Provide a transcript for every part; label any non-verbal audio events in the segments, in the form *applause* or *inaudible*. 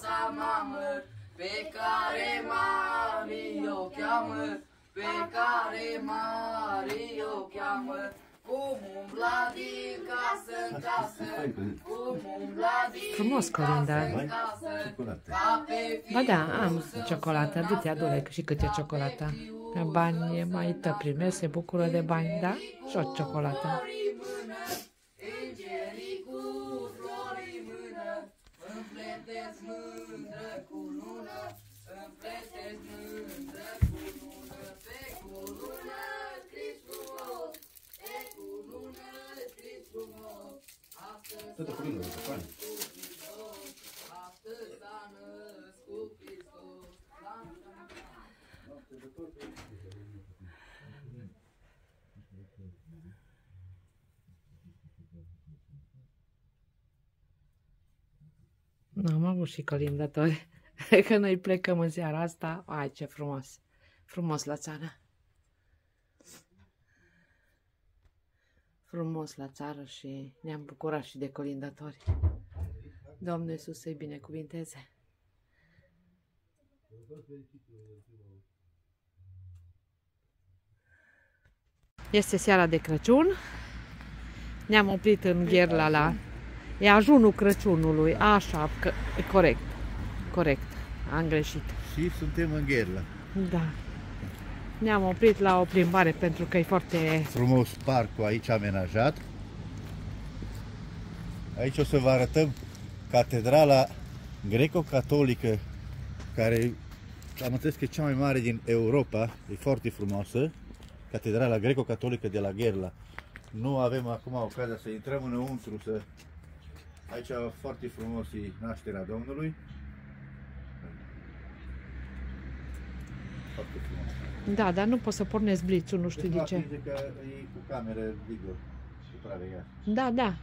sa mamă, pe care Marie o cheamă, pe care Marie o cheamă. Cum umbla din casă în casă, cum umbla din Frumos, Colinda. casă în casă, Ciocolată. ca pe Ba da, am ciocolată. Du-te, adu-le și câte ciocolată. Bani mai tă prime, se bucură de bani, da? Și o ciocolată. N-am avut și colindatori. *laughs* Că noi plecăm în seara asta. Ai, ce frumos. Frumos la țară. Frumos la țară și ne-am bucurat și de colindatori. Doamne Iisus să-i binecuvinteze. Este seara de Crăciun. Ne-am oprit în Gherla la... E ajunul Crăciunului. Așa, că, corect. Corect. Am greșit. Și suntem în Gherla. Da. Ne-am oprit la o plimbare pentru că e foarte... Frumos parcul aici amenajat. Aici o să vă arătăm catedrala greco-catolică, care am înțeles că e cea mai mare din Europa, e foarte frumoasă. Catedrala greco-catolică de la Gherla. Nu avem acum ocazia să intrăm înăuntru, să... Aici foarte frumos e nașterea Domnului. Foarte frumos. Da, dar nu pot să pornesc blițul, nu știu Deci de nu ce. atinge că e cu cameră video supravegheat. Da, da.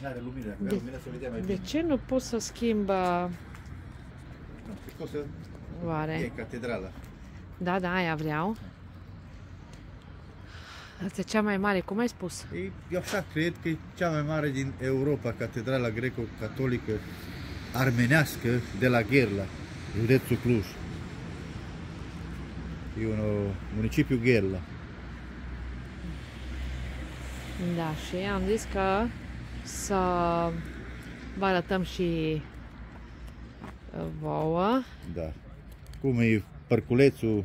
Nu are lumină, cu De- lumină se vedea mai De bine. ce nu pot să schimb uh, Nu, cred că o să e oare? catedrala. Da, da, aia vreau. Asta e cea mai mare, cum ai spus? E, eu așa cred că e cea mai mare din Europa, catedrala greco-catolică armenească de la Gherla, județul Cluj. E un uh, municipiu Gherla. Da, și am zis că să vă arătăm și uh, vouă. Da. Cum e parculețul,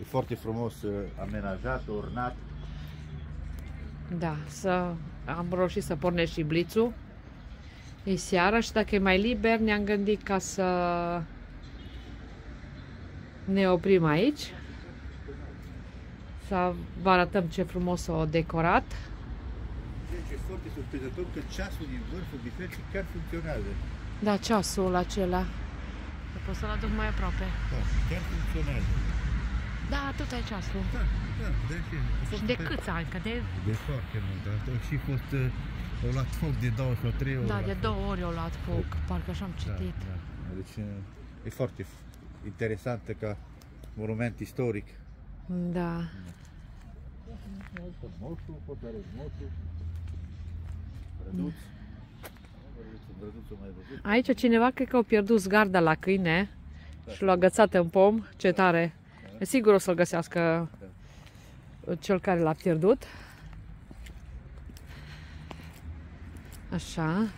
e foarte frumos uh, amenajat, ornat. Da, să am reușit să pornesc și blițul. E seara și dacă e mai liber, ne-am gândit ca să ne oprim aici. Să vă arătăm ce frumos o decorat. Deci e foarte surprinzător că ceasul din vârful bisericii chiar funcționează. Da, ceasul acela. Să pot să-l aduc mai aproape. Da, chiar funcționează. Da, tot ai ceasul. Da, da, deci a fost Și de pe- câți ani? Că de, De foarte mult, dar a și fost, uh, au luat foc de două sau trei ori. da, la de foc. două ori au luat foc. Parcă așa am Da, citit. da. Deci uh, e foarte f- interesantă ca monument istoric. Da. Moșul, pot arăt moșul, răduț. Răduțul mai văzut. Aici cineva cred că a pierdut garda la câine și l-a agățat în pom. Ce tare! E sigur o să-l găsească cel care l-a pierdut. Așa.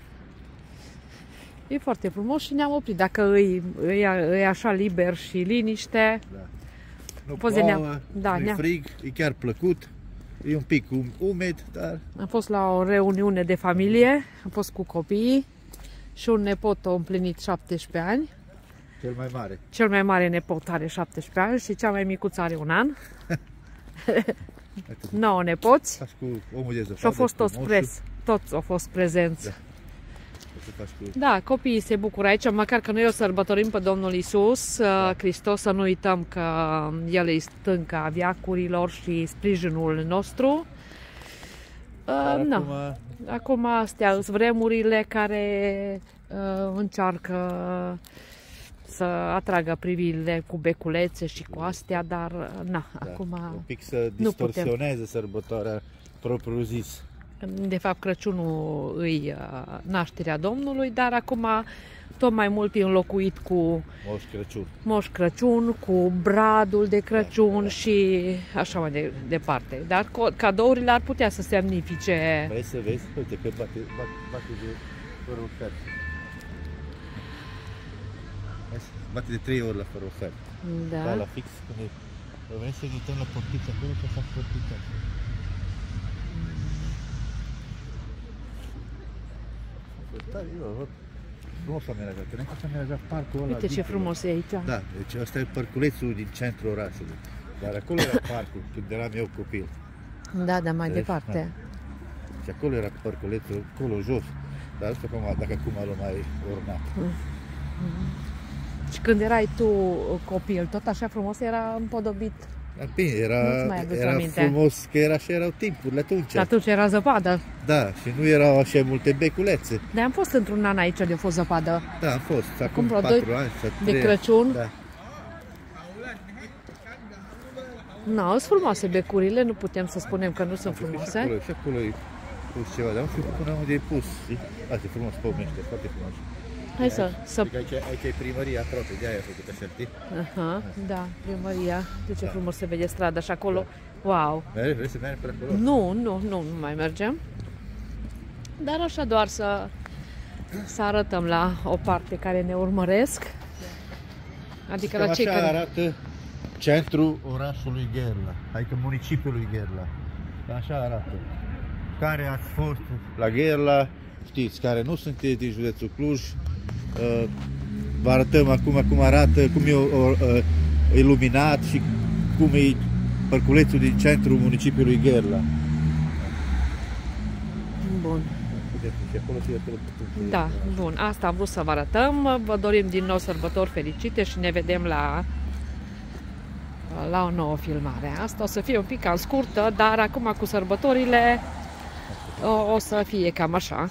E foarte frumos și ne-am oprit. Dacă îi, îi, îi așa liber și liniște, Da. Nu Poți de plouă, neam- da, nu e neam. frig, e chiar plăcut. E un pic um- umed, dar am fost la o reuniune de familie, am fost cu copiii și un nepot a împlinit 17 ani. cel mai mare. Cel mai mare nepot are 17 ani și cea mai micuță are un an. *laughs* Atât. 9 *laughs* nepoți Faci cu omul de zăpadă. și au fost cu toți, moșul, pres, toți au fost prezenți. Da. o să faci cu... Da, copiii se bucură aici, măcar că noi o sărbătorim pe Domnul Isus Da. Hristos, să nu uităm că El e stânca viacurilor și sprijinul nostru. Dar Uh, na. acum, Acum astea sunt vremurile care uh, încearcă să atragă privirile cu beculețe și cu astea, dar uh, na, da, acum un pic să nu putem. distorsioneze sărbătoarea propriu zis. de fapt Crăciunul îi uh, nașterea Domnului, dar acum tot mai mult e înlocuit cu Moș Crăciun. Moș Crăciun, cu bradul de Crăciun și așa mai de, departe. Dar co- cadourile ar putea să semnifice... Vrei să vezi? Uite că bate, bate, bate de fără fer. Vezi? Bate de 3 ori la fără fer. Da. Da. la fix când e... Vrei să ne uităm la portiță acolo și fac portița. Tare, eu, văd. Frumos am amenajat. Înainte să amenajat parcul ăla. Uite ce dincolo. frumos e aici. Da, deci ăsta e parculețul din centrul orașului. Dar acolo era parcul când eram eu copil. Da, da, mai Deci, departe. Și acolo era parculețul, acolo jos. Dar nu știu acum, dacă acum l-a mai ornat. Și când erai tu copil, tot așa frumos era împodobit. Dar bine, Nu-ți era, mai aduci era aminte? frumos că era așa erau timpurile atunci. Și atunci era zăpadă. Da, și nu erau așa multe beculețe. De am fost într-un an aici de a fost zăpadă. Da, am fost. Acum vreo 4 doi- ani sau de trei Crăciun? Ani. Da. Nu, sunt frumoase becurile, nu putem să spunem că nu sunt Și acolo, frumoase. și acolo e pus ceva, dar nu știu până unde e pus. știi? Asta e frumos, pomește, foarte frumos. Hai să, să... Adică aici, aici e primăria aproape, de aia a făcut așa, știi? Aha, da, primăria. De ce Da. frumos se vede strada și acolo. Wow! Mergi, vrei să mergi pe acolo? Nu, nu, nu, nu mai mergem. Dar așa doar să, să arătăm la o parte care ne urmăresc. Adică Cam la cei așa care... arată centrul orașului Gherla, adică municipiului Gherla. Așa arată. Care ați fost la Gherla, știți, care nu sunteți din județul Cluj, uh, vă arătăm acum cum arată, cum e o, uh, iluminat și cum e parculețul din centrul municipiului Gherla. Bun. Uite, și acolo și acolo. Da, bun. Asta am vrut să vă arătăm. Vă dorim din nou sărbători fericite și ne vedem la la o nouă filmare. Asta o să fie un pic cam scurtă, dar acum cu sărbătorile o, o să fie cam așa.